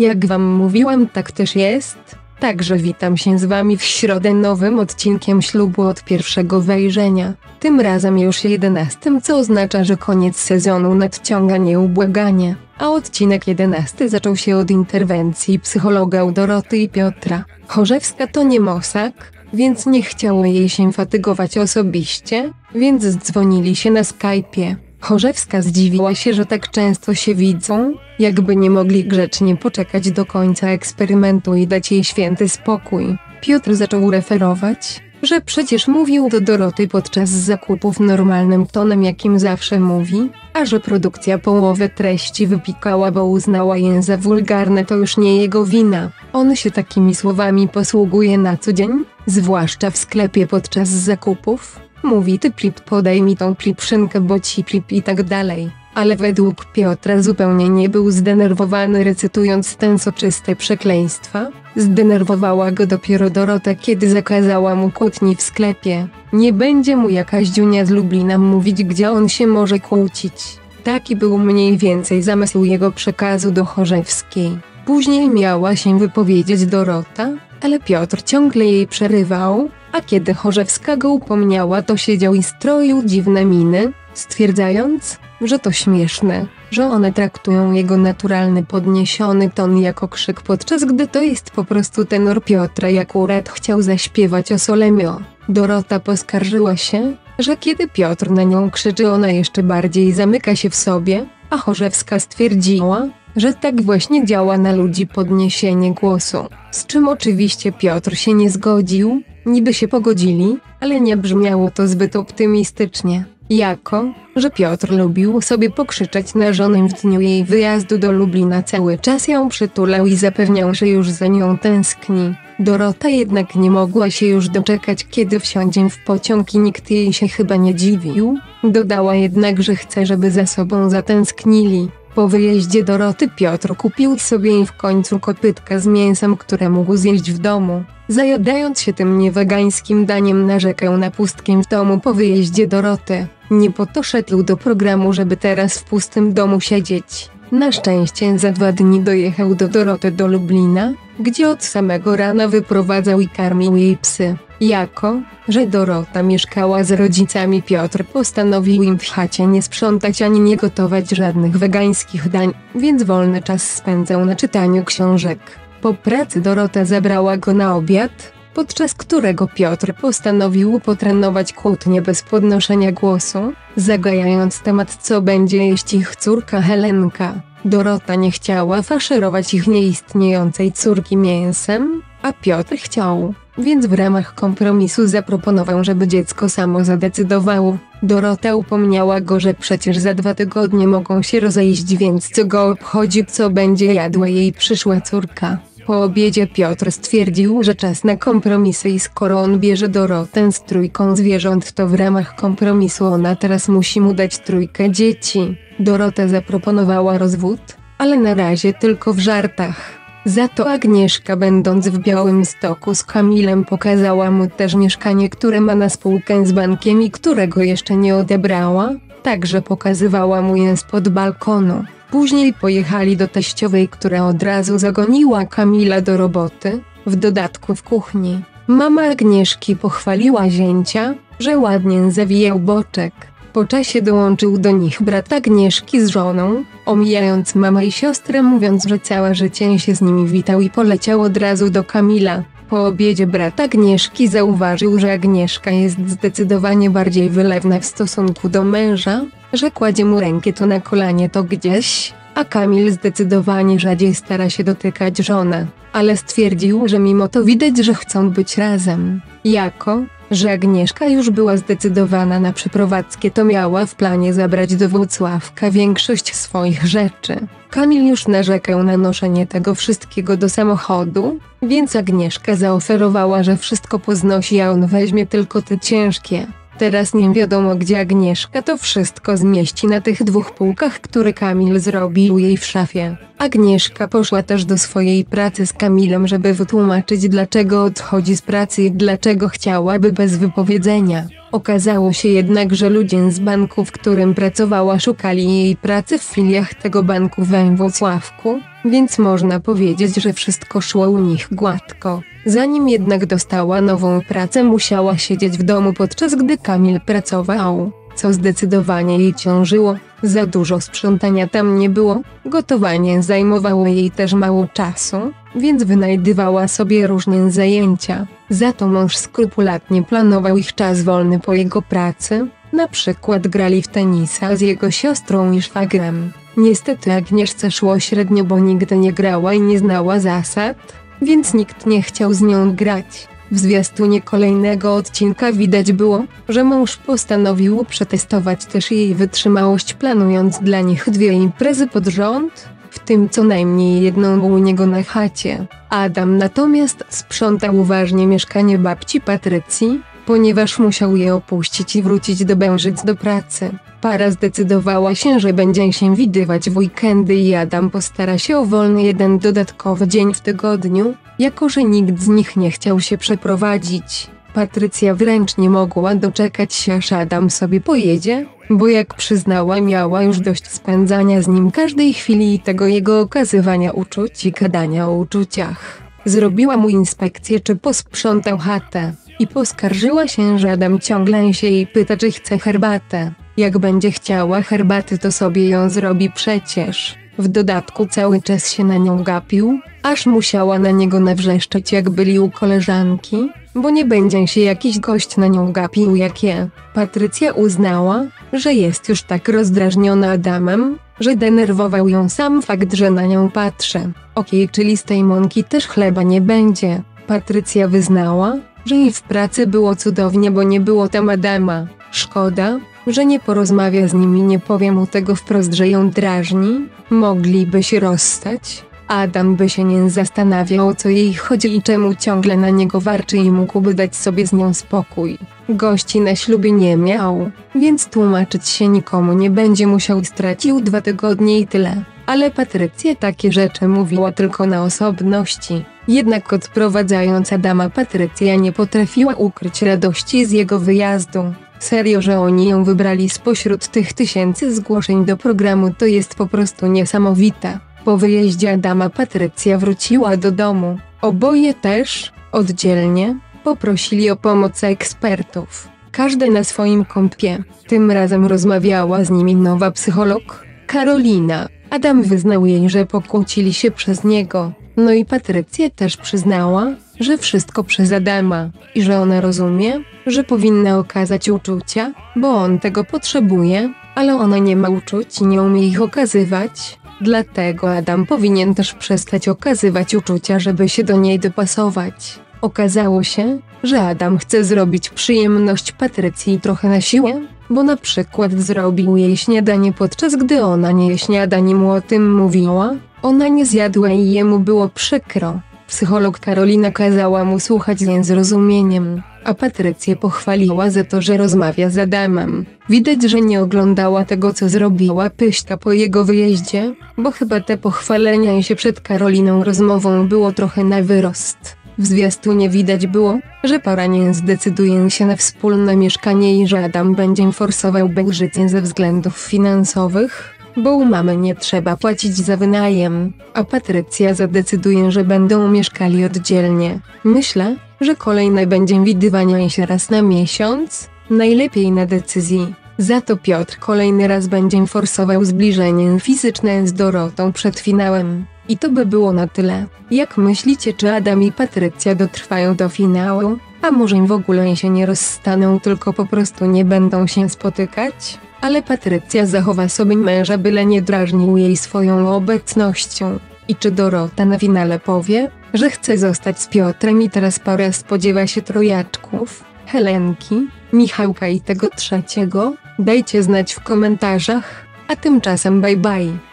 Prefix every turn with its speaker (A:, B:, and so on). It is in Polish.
A: Jak wam mówiłam, tak też jest. Także witam się z wami w środę nowym odcinkiem ślubu od pierwszego wejrzenia. Tym razem już jedenastym, co oznacza, że koniec sezonu nadciąga nieubłaganie. A odcinek jedenasty zaczął się od interwencji psychologa u Doroty i Piotra. Chorzewska to nie Mosak, więc nie chciało jej się fatygować osobiście, więc dzwonili się na Skype'ie. Chorzewska zdziwiła się, że tak często się widzą, jakby nie mogli grzecznie poczekać do końca eksperymentu i dać jej święty spokój. Piotr zaczął referować, że przecież mówił do Doroty podczas zakupów normalnym tonem jakim zawsze mówi, a że produkcja połowę treści wypikała bo uznała je za wulgarne to już nie jego wina. On się takimi słowami posługuje na co dzień, zwłaszcza w sklepie podczas zakupów. Mówi ty plip podaj mi tą plipszynkę bo ci plip i tak dalej. Ale według Piotra zupełnie nie był zdenerwowany recytując ten soczyste przekleństwa. Zdenerwowała go dopiero Dorota kiedy zakazała mu kłótni w sklepie. Nie będzie mu jakaś dziunia z Lublina mówić gdzie on się może kłócić. Taki był mniej więcej zamysł jego przekazu do Chorzewskiej. Później miała się wypowiedzieć Dorota, ale Piotr ciągle jej przerywał, a kiedy Chorzewska go upomniała to siedział i stroił dziwne miny, stwierdzając, że to śmieszne, że one traktują jego naturalny podniesiony ton jako krzyk podczas gdy to jest po prostu tenor Piotra jak akurat chciał zaśpiewać o Solemio. Dorota poskarżyła się, że kiedy Piotr na nią krzyczy ona jeszcze bardziej zamyka się w sobie, a Chorzewska stwierdziła, że tak właśnie działa na ludzi podniesienie głosu, z czym oczywiście Piotr się nie zgodził, niby się pogodzili, ale nie brzmiało to zbyt optymistycznie. Jako, że Piotr lubił sobie pokrzyczeć na żonę w dniu jej wyjazdu do Lublina cały czas ją przytulał i zapewniał, że już za nią tęskni. Dorota jednak nie mogła się już doczekać kiedy wsiądzie w pociąg i nikt jej się chyba nie dziwił. Dodała jednak, że chce żeby za sobą zatęsknili. Po wyjeździe Doroty Piotr kupił sobie w końcu kopytka z mięsem, które mógł zjeść w domu. Zajadając się tym niewegańskim daniem narzekał na pustkę w domu po wyjeździe Doroty. Nie po to szedł do programu, żeby teraz w pustym domu siedzieć. Na szczęście za dwa dni dojechał do Doroty do Lublina, gdzie od samego rana wyprowadzał i karmił jej psy. Jako, że Dorota mieszkała z rodzicami Piotr postanowił im w chacie nie sprzątać ani nie gotować żadnych wegańskich dań, więc wolny czas spędzał na czytaniu książek. Po pracy Dorota zabrała go na obiad, podczas którego Piotr postanowił potrenować kłótnie bez podnoszenia głosu, zagajając temat co będzie jeść ich córka Helenka. Dorota nie chciała faszerować ich nieistniejącej córki mięsem, a Piotr chciał, więc w ramach kompromisu zaproponował, żeby dziecko samo zadecydowało. Dorota upomniała go, że przecież za dwa tygodnie mogą się rozejść, więc co go obchodzi, co będzie jadła jej przyszła córka. Po obiedzie Piotr stwierdził, że czas na kompromisy i skoro on bierze Dorotę z trójką zwierząt to w ramach kompromisu ona teraz musi mu dać trójkę dzieci. Dorota zaproponowała rozwód, ale na razie tylko w żartach. Za to Agnieszka będąc w Białym Stoku z Kamilem pokazała mu też mieszkanie, które ma na spółkę z bankiem i którego jeszcze nie odebrała, także pokazywała mu je spod balkonu. Później pojechali do teściowej, która od razu zagoniła Kamila do roboty, w dodatku w kuchni. Mama Agnieszki pochwaliła zięcia, że ładnie zawijał boczek. Po czasie dołączył do nich brat Agnieszki z żoną, omijając mamę i siostrę mówiąc, że całe życie się z nimi witał i poleciał od razu do Kamila. Po obiedzie brat Agnieszki zauważył, że Agnieszka jest zdecydowanie bardziej wylewna w stosunku do męża, że kładzie mu rękę to na kolanie to gdzieś, a Kamil zdecydowanie rzadziej stara się dotykać żonę, ale stwierdził, że mimo to widać, że chcą być razem. Jako, że Agnieszka już była zdecydowana na przeprowadzkę to miała w planie zabrać do Włocławka większość swoich rzeczy. Kamil już narzekał na noszenie tego wszystkiego do samochodu, więc Agnieszka zaoferowała, że wszystko poznosi, a on weźmie tylko te ciężkie. Teraz nie wiadomo gdzie Agnieszka to wszystko zmieści na tych dwóch półkach, które Kamil zrobił jej w szafie. Agnieszka poszła też do swojej pracy z Kamilem, żeby wytłumaczyć dlaczego odchodzi z pracy i dlaczego chciałaby bez wypowiedzenia. Okazało się jednak, że ludzie z banku, w którym pracowała szukali jej pracy w filiach tego banku we Włocławku, więc można powiedzieć, że wszystko szło u nich gładko. Zanim jednak dostała nową pracę musiała siedzieć w domu podczas gdy Kamil pracował, co zdecydowanie jej ciążyło. Za dużo sprzątania tam nie było, gotowanie zajmowało jej też mało czasu, więc wynajdywała sobie różne zajęcia. Za to mąż skrupulatnie planował ich czas wolny po jego pracy, na przykład grali w tenisa z jego siostrą i szwagrem. Niestety Agnieszce szło średnio, bo nigdy nie grała i nie znała zasad, więc nikt nie chciał z nią grać. W zwiastunie kolejnego odcinka widać było, że mąż postanowił przetestować też jej wytrzymałość planując dla nich dwie imprezy pod rząd, w tym co najmniej jedną u niego na chacie. Adam natomiast sprzątał uważnie mieszkanie babci Patrycji, ponieważ musiał je opuścić i wrócić do Bężyc do pracy. Para zdecydowała się, że będzie się widywać w weekendy i Adam postara się o wolny jeden dodatkowy dzień w tygodniu, jako że nikt z nich nie chciał się przeprowadzić. Patrycja wręcz nie mogła doczekać się aż Adam sobie pojedzie, bo jak przyznała miała już dość spędzania z nim każdej chwili i tego jego okazywania uczuć i gadania o uczuciach. Zrobiła mu inspekcję czy posprzątał chatę i poskarżyła się, że Adam ciągle się jej pyta czy chce herbatę. Jak będzie chciała herbaty to sobie ją zrobi przecież. W dodatku cały czas się na nią gapił, aż musiała na niego nawrzeszczeć jak byli u koleżanki, bo nie będzie się jakiś gość na nią gapił jak je. Patrycja uznała, że jest już tak rozdrażniona Adamem, że denerwował ją sam fakt, że na nią patrzę. Okej, okay, czyli z tej mąki też chleba nie będzie. Patrycja wyznała, że jej w pracy było cudownie, bo nie było tam Adama. Szkoda, że nie porozmawia z nim i nie powie mu tego wprost, że ją drażni. Mogliby się rozstać. Adam by się nie zastanawiał o co jej chodzi i czemu ciągle na niego warczy i mógłby dać sobie z nią spokój. Gości na ślubie nie miał, więc tłumaczyć się nikomu nie będzie musiał stracił dwa tygodnie i tyle. Ale Patrycja takie rzeczy mówiła tylko na osobności. Jednak odprowadzając Adama Patrycja nie potrafiła ukryć radości z jego wyjazdu. Serio, że oni ją wybrali spośród tych tysięcy zgłoszeń do programu to jest po prostu niesamowite. Po wyjeździe Adama Patrycja wróciła do domu. Oboje też, oddzielnie, poprosili o pomoc ekspertów. Każdy na swoim kąpie. Tym razem rozmawiała z nimi nowa psycholog, Karolina. Adam wyznał jej, że pokłócili się przez niego. No i Patrycja też przyznała, że wszystko przez Adama i że ona rozumie, że powinna okazać uczucia, bo on tego potrzebuje, ale ona nie ma uczuć i nie umie ich okazywać. Dlatego Adam powinien też przestać okazywać uczucia, żeby się do niej dopasować. Okazało się, że Adam chce zrobić przyjemność Patrycji trochę na siłę, bo na przykład zrobił jej śniadanie podczas gdy ona nie je śniadanie mu o tym mówiła, ona nie zjadła i jemu było przykro. Psycholog Karolina kazała mu słuchać z zrozumieniem, a Patrycję pochwaliła za to, że rozmawia z Adamem. Widać, że nie oglądała tego, co zrobiła Pyśka po jego wyjeździe, bo chyba te pochwalenia się przed Karoliną rozmową było trochę na wyrost. W zwiastunie widać było, że para nie zdecyduje się na wspólne mieszkanie i że Adam będzie forsował Bełżycę ze względów finansowych, bo u mamy nie trzeba płacić za wynajem, a Patrycja zadecyduje, że będą mieszkali oddzielnie. Myślę, że kolejne będzie widywanie się raz na miesiąc, najlepiej na decyzji. Za to Piotr kolejny raz będzie forsował zbliżenie fizyczne z Dorotą przed finałem. I to by było na tyle. Jak myślicie, czy Adam i Patrycja dotrwają do finału? A może w ogóle się nie rozstaną, tylko po prostu nie będą się spotykać? Ale Patrycja zachowa sobie męża, byle nie drażnił jej swoją obecnością. I czy Dorota na finale powie, że chce zostać z Piotrem i teraz para spodziewa się trojaczków, Helenki, Michałka i tego trzeciego? Dajcie znać w komentarzach, a tymczasem bye bye.